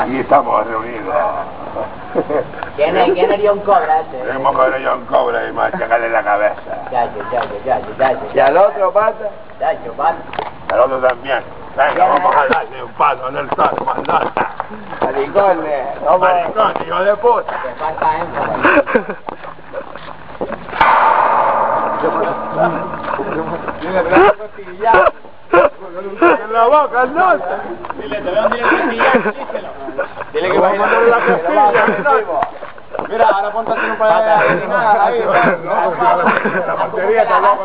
Aquí estamos reunidos. ¿Quién, es, ¿Quién un cobra ese? Tenemos que ver a un cobra y machacarle la cabeza. Chacho, chacho, chacho, chacho. ¿Y al otro, pata? Chacho, pata. Al otro también. Venga, vamos a darle un paso en el sol, mandata. Maricones. Vamos. Maricón, hijo de puta. Te falta énfasis. Dile, trae la costilla. En la boca, no. Dile, te veo un directo díselo. Dile que Vamos a la costilla, Mira, ahora ponte a hacer un par de... Pata. ahí. La batería está loca.